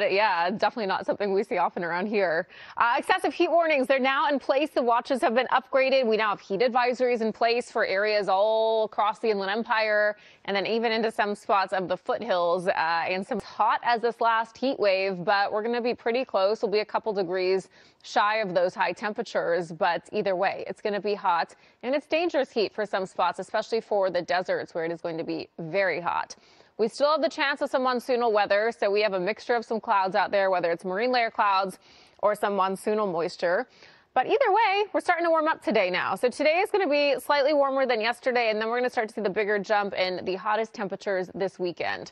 Yeah, definitely not something we see often around here. Uh, excessive heat warnings, they're now in place. The watches have been upgraded. We now have heat advisories in place for areas all across the Inland Empire and then even into some spots of the foothills. Uh, and some hot as this last heat wave, but we're going to be pretty close. We'll be a couple degrees shy of those high temperatures, but either way, it's going to be hot and it's dangerous heat for some spots, especially for the deserts where it is going to be very hot. We still have the chance of some monsoonal weather, so we have a mixture of some clouds out there, whether it's marine layer clouds or some monsoonal moisture. But either way, we're starting to warm up today now. So today is going to be slightly warmer than yesterday, and then we're going to start to see the bigger jump in the hottest temperatures this weekend.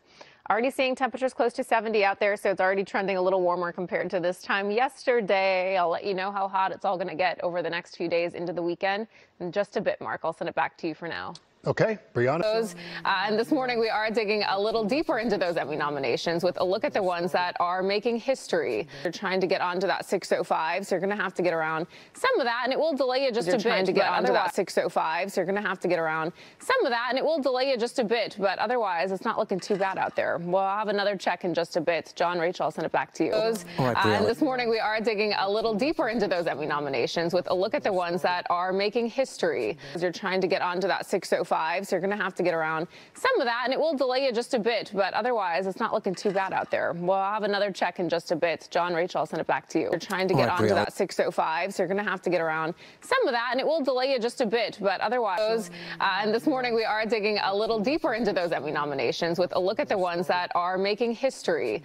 Already seeing temperatures close to 70 out there, so it's already trending a little warmer compared to this time yesterday. I'll let you know how hot it's all going to get over the next few days into the weekend in just a bit, Mark. I'll send it back to you for now. Okay, Brianna. Those, uh, and this morning we are digging a little deeper into those Emmy nominations with a look at the ones that are making history. They're trying to get onto that 605, so you're going to have to get around some of that, and it will delay you just you're a bit. Trying to get onto that 605, so you're going to have to get around some of that, and it will delay you just a bit. But otherwise, it's not looking too bad out there. We'll have another check in just a bit. John, Rachel, I'll send it back to you. Those, uh, and this morning we are digging a little deeper into those Emmy nominations with a look at the ones that are making history. You're trying to get onto that 605 five, so you're going to have to get around some of that, and it will delay you just a bit, but otherwise, it's not looking too bad out there. We'll have another check in just a bit. John, Rachel, I'll send it back to you. You're trying to get right, onto that 605, so you're going to have to get around some of that, and it will delay you just a bit, but otherwise, uh, and this morning we are digging a little deeper into those Emmy nominations with a look at the ones that are making history.